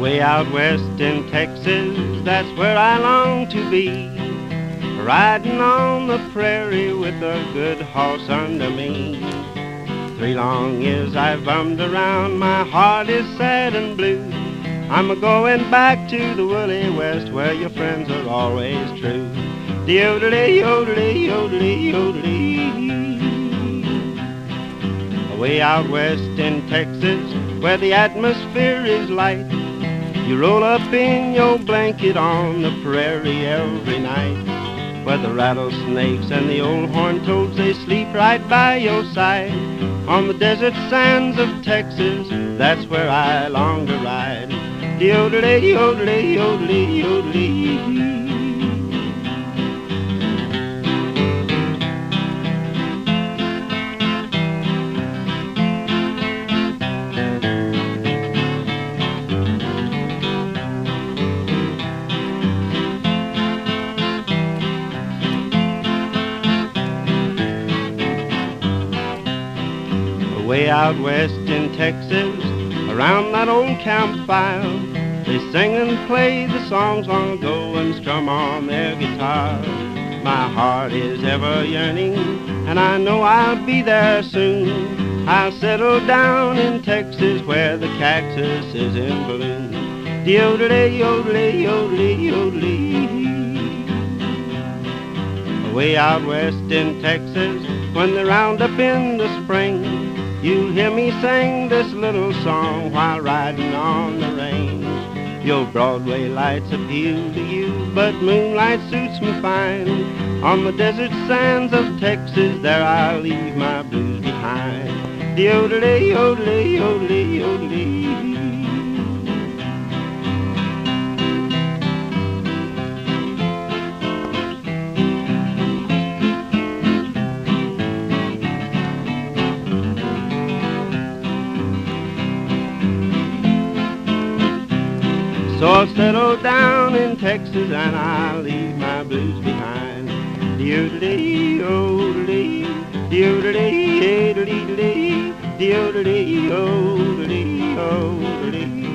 Way out west in Texas, that's where I long to be. Riding on the prairie with a good horse under me. Three long years I've bummed around, my heart is sad and blue. I'm a going back to the woolly west where your friends are always true. Yodelay, yodelay, yodelay, yodelay. Way out west in Texas where the atmosphere is light. You roll up in your blanket on the prairie every night. Where the rattlesnakes and the old horned toads, they sleep right by your side. On the desert sands of Texas, that's where I long to ride. Yodelay, yodelay, yodelay, yodelay. Way out west in Texas, around that old campfire. They sing and play the songs long ago and strum on their guitar. My heart is ever yearning, and I know I'll be there soon. I'll settle down in Texas where the cactus is in bloom. Yodelay, yodelay, yodelay, yodelay. Way out west in Texas, when they round up in the spring, you hear me sing this little song while riding on the range. Your Broadway lights appeal to you, but moonlight suits me fine. On the desert sands of Texas, there I'll leave my blues behind. Yodelay, yodelay, yodelay, yodelay. I'll settle down in Texas and I'll leave my blues behind. Doodly, oodly, doodly, diddly, diddly, doodly, oodly, oodly.